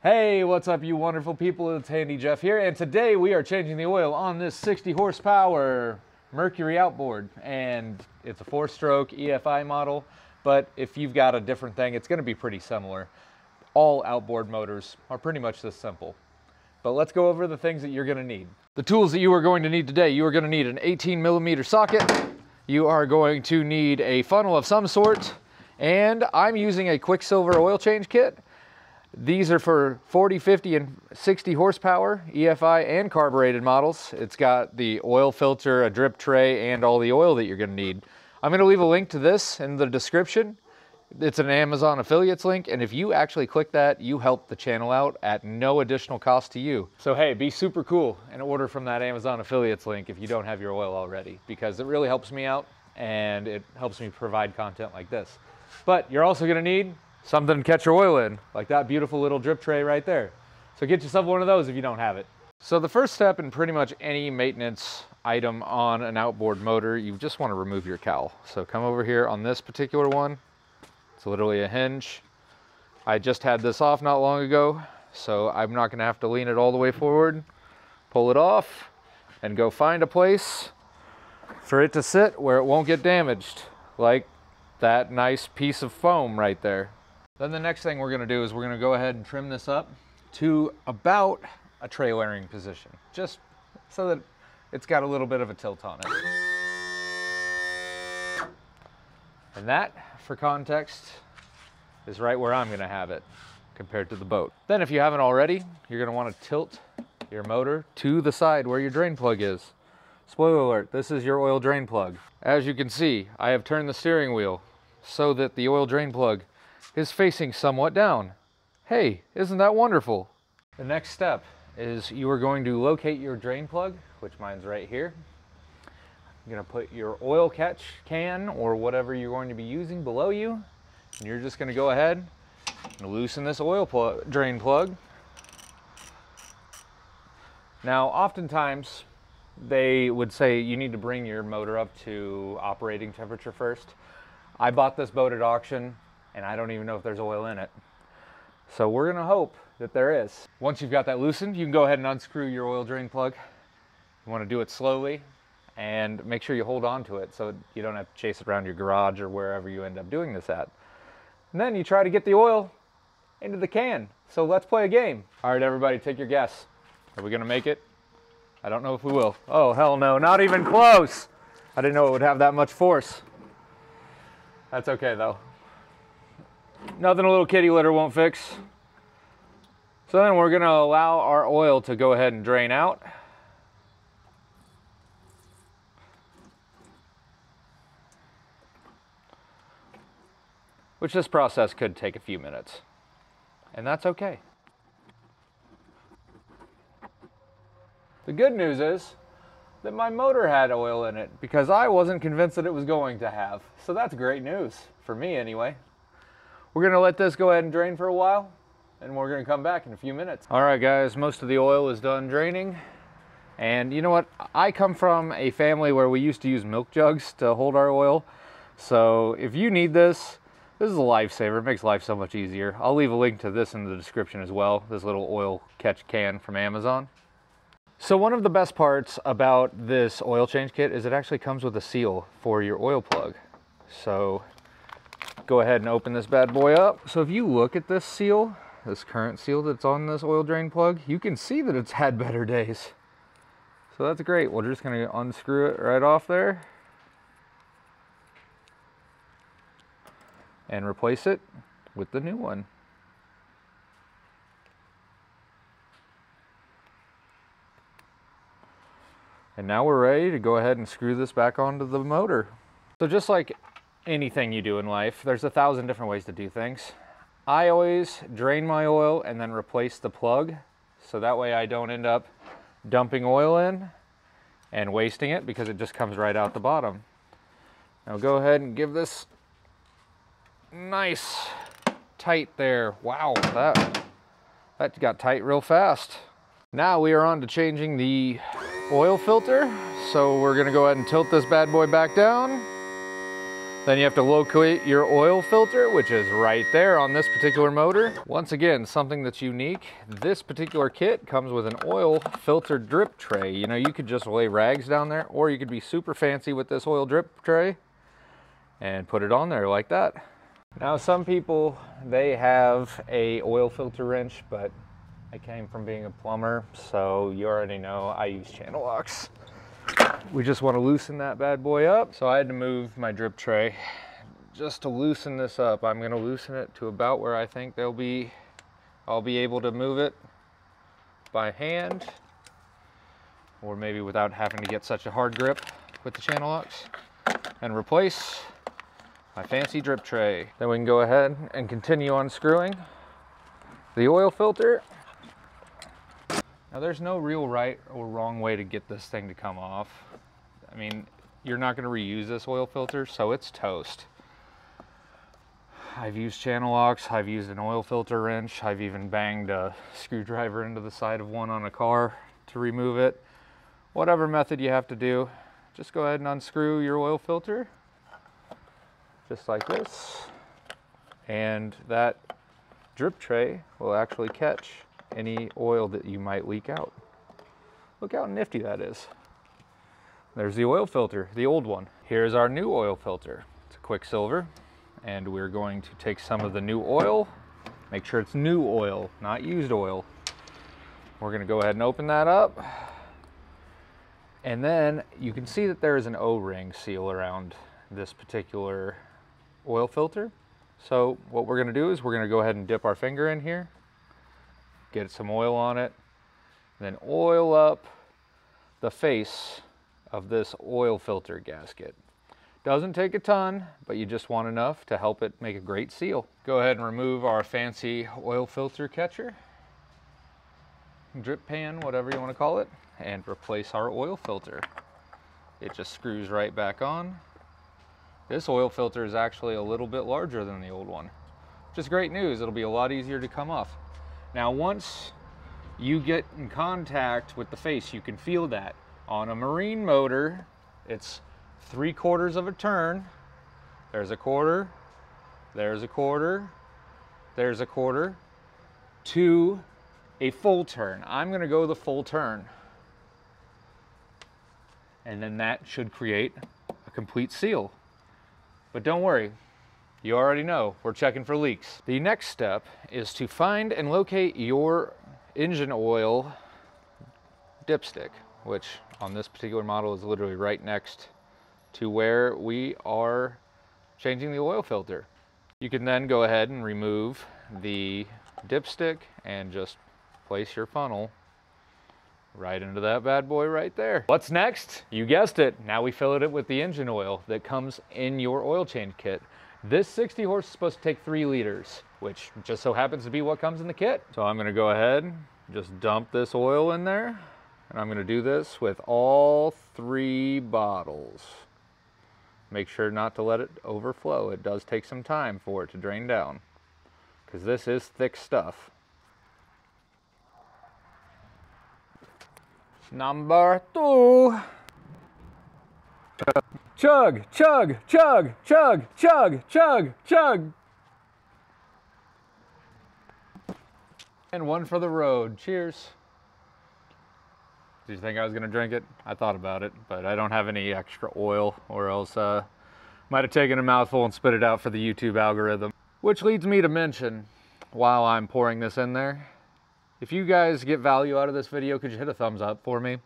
Hey, what's up, you wonderful people? It's Handy Jeff here, and today we are changing the oil on this 60 horsepower Mercury outboard. And it's a four stroke EFI model, but if you've got a different thing, it's going to be pretty similar. All outboard motors are pretty much this simple. But let's go over the things that you're going to need. The tools that you are going to need today you are going to need an 18 millimeter socket, you are going to need a funnel of some sort, and I'm using a Quicksilver oil change kit. These are for 40, 50, and 60 horsepower, EFI and carbureted models. It's got the oil filter, a drip tray, and all the oil that you're gonna need. I'm gonna leave a link to this in the description. It's an Amazon affiliates link, and if you actually click that, you help the channel out at no additional cost to you. So hey, be super cool and order from that Amazon affiliates link if you don't have your oil already, because it really helps me out and it helps me provide content like this. But you're also gonna need something to catch your oil in, like that beautiful little drip tray right there. So get yourself one of those if you don't have it. So the first step in pretty much any maintenance item on an outboard motor, you just want to remove your cowl. So come over here on this particular one. It's literally a hinge. I just had this off not long ago, so I'm not going to have to lean it all the way forward. Pull it off and go find a place for it to sit where it won't get damaged, like that nice piece of foam right there. Then the next thing we're gonna do is we're gonna go ahead and trim this up to about a trailering position, just so that it's got a little bit of a tilt on it. And that, for context, is right where I'm gonna have it compared to the boat. Then if you haven't already, you're gonna wanna tilt your motor to the side where your drain plug is. Spoiler alert, this is your oil drain plug. As you can see, I have turned the steering wheel so that the oil drain plug is facing somewhat down. Hey, isn't that wonderful? The next step is you are going to locate your drain plug, which mine's right here. You're gonna put your oil catch can or whatever you're going to be using below you. And you're just gonna go ahead and loosen this oil plug, drain plug. Now, oftentimes they would say you need to bring your motor up to operating temperature first. I bought this boat at auction and I don't even know if there's oil in it. So we're gonna hope that there is. Once you've got that loosened, you can go ahead and unscrew your oil drain plug. You wanna do it slowly and make sure you hold on to it so you don't have to chase it around your garage or wherever you end up doing this at. And then you try to get the oil into the can. So let's play a game. All right, everybody, take your guess. Are we gonna make it? I don't know if we will. Oh, hell no, not even close. I didn't know it would have that much force. That's okay though. Nothing a little kitty litter won't fix. So then we're gonna allow our oil to go ahead and drain out. Which this process could take a few minutes. And that's okay. The good news is that my motor had oil in it because I wasn't convinced that it was going to have. So that's great news, for me anyway. We're gonna let this go ahead and drain for a while and we're gonna come back in a few minutes. All right guys, most of the oil is done draining. And you know what? I come from a family where we used to use milk jugs to hold our oil. So if you need this, this is a lifesaver. It makes life so much easier. I'll leave a link to this in the description as well. This little oil catch can from Amazon. So one of the best parts about this oil change kit is it actually comes with a seal for your oil plug. So go ahead and open this bad boy up. So if you look at this seal, this current seal that's on this oil drain plug, you can see that it's had better days. So that's great. We're just gonna unscrew it right off there. And replace it with the new one. And now we're ready to go ahead and screw this back onto the motor. So just like anything you do in life, there's a thousand different ways to do things. I always drain my oil and then replace the plug. So that way I don't end up dumping oil in and wasting it because it just comes right out the bottom. Now go ahead and give this nice tight there. Wow, that, that got tight real fast. Now we are on to changing the oil filter. So we're gonna go ahead and tilt this bad boy back down. Then you have to locate your oil filter, which is right there on this particular motor. Once again, something that's unique. This particular kit comes with an oil filter drip tray. You know, you could just lay rags down there, or you could be super fancy with this oil drip tray and put it on there like that. Now, some people, they have a oil filter wrench, but I came from being a plumber, so you already know I use channel locks we just want to loosen that bad boy up. So I had to move my drip tray just to loosen this up. I'm going to loosen it to about where I think they'll be, I'll be able to move it by hand or maybe without having to get such a hard grip with the channel locks and replace my fancy drip tray. Then we can go ahead and continue unscrewing the oil filter now there's no real right or wrong way to get this thing to come off. I mean, you're not gonna reuse this oil filter, so it's toast. I've used channel locks, I've used an oil filter wrench, I've even banged a screwdriver into the side of one on a car to remove it. Whatever method you have to do, just go ahead and unscrew your oil filter, just like this. And that drip tray will actually catch any oil that you might leak out. Look how nifty that is. There's the oil filter, the old one. Here's our new oil filter. It's a Quicksilver, and we're going to take some of the new oil, make sure it's new oil, not used oil. We're gonna go ahead and open that up. And then you can see that there is an O-ring seal around this particular oil filter. So what we're gonna do is we're gonna go ahead and dip our finger in here get some oil on it, then oil up the face of this oil filter gasket. Doesn't take a ton, but you just want enough to help it make a great seal. Go ahead and remove our fancy oil filter catcher, drip pan, whatever you want to call it, and replace our oil filter. It just screws right back on. This oil filter is actually a little bit larger than the old one, which is great news. It'll be a lot easier to come off. Now once you get in contact with the face, you can feel that. On a marine motor, it's three quarters of a turn. There's a quarter, there's a quarter, there's a quarter, to a full turn. I'm gonna go the full turn. And then that should create a complete seal. But don't worry, you already know, we're checking for leaks. The next step is to find and locate your engine oil dipstick, which on this particular model is literally right next to where we are changing the oil filter. You can then go ahead and remove the dipstick and just place your funnel right into that bad boy right there. What's next? You guessed it. Now we fill it up with the engine oil that comes in your oil change kit. This 60 horse is supposed to take three liters, which just so happens to be what comes in the kit. So I'm gonna go ahead, and just dump this oil in there, and I'm gonna do this with all three bottles. Make sure not to let it overflow. It does take some time for it to drain down, because this is thick stuff. Number two. Chug, chug, chug, chug, chug, chug, chug. And one for the road. Cheers. Did you think I was gonna drink it? I thought about it, but I don't have any extra oil or else uh, might have taken a mouthful and spit it out for the YouTube algorithm. Which leads me to mention, while I'm pouring this in there, if you guys get value out of this video, could you hit a thumbs up for me?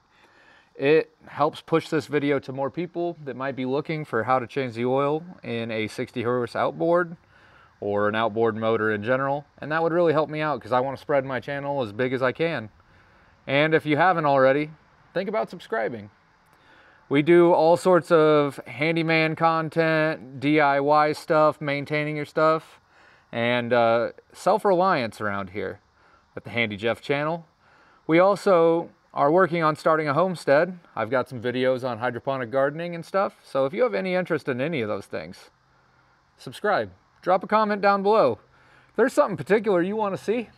It helps push this video to more people that might be looking for how to change the oil in a 60 horse outboard or an outboard motor in general. And that would really help me out because I want to spread my channel as big as I can. And if you haven't already, think about subscribing. We do all sorts of handyman content, DIY stuff, maintaining your stuff, and uh, self-reliance around here at the Handy Jeff channel. We also are working on starting a homestead. I've got some videos on hydroponic gardening and stuff. So if you have any interest in any of those things, subscribe. Drop a comment down below. If there's something particular you want to see,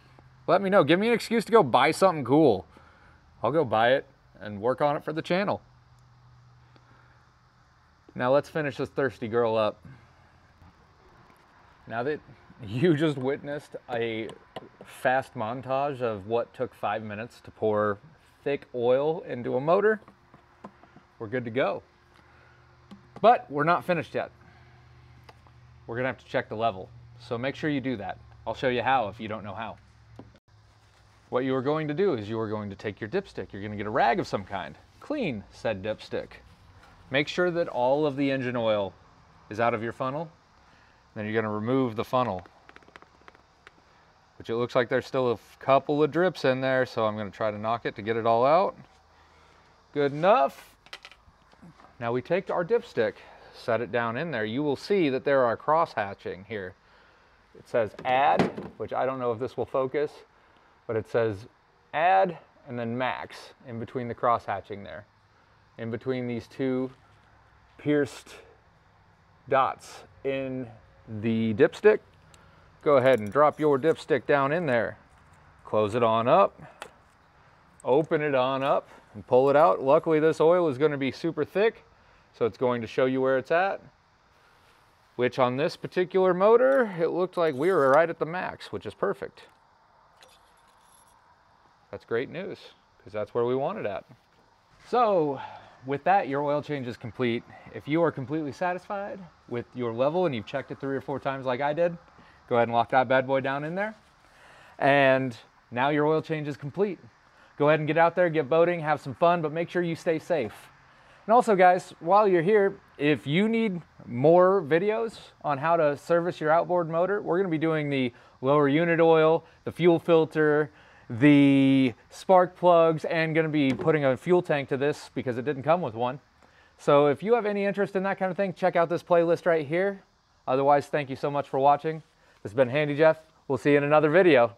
let me know. Give me an excuse to go buy something cool. I'll go buy it and work on it for the channel. Now let's finish this thirsty girl up. Now that you just witnessed a fast montage of what took five minutes to pour thick oil into a motor, we're good to go. But we're not finished yet. We're gonna have to check the level. So make sure you do that. I'll show you how if you don't know how. What you are going to do is you are going to take your dipstick. You're gonna get a rag of some kind. Clean said dipstick. Make sure that all of the engine oil is out of your funnel. Then you're gonna remove the funnel. Which it looks like there's still a couple of drips in there, so I'm gonna try to knock it to get it all out. Good enough. Now we take our dipstick, set it down in there. You will see that there are cross hatching here. It says add, which I don't know if this will focus, but it says add and then max in between the cross hatching there. In between these two pierced dots in the dipstick, go ahead and drop your dipstick down in there. Close it on up, open it on up and pull it out. Luckily this oil is gonna be super thick, so it's going to show you where it's at. Which on this particular motor, it looked like we were right at the max, which is perfect. That's great news, because that's where we want it at. So with that, your oil change is complete. If you are completely satisfied with your level and you've checked it three or four times like I did, go ahead and lock that bad boy down in there. And now your oil change is complete. Go ahead and get out there, get boating, have some fun, but make sure you stay safe. And also guys, while you're here, if you need more videos on how to service your outboard motor, we're gonna be doing the lower unit oil, the fuel filter, the spark plugs, and gonna be putting a fuel tank to this because it didn't come with one. So if you have any interest in that kind of thing, check out this playlist right here. Otherwise, thank you so much for watching. Has been Handy Jeff. We'll see you in another video.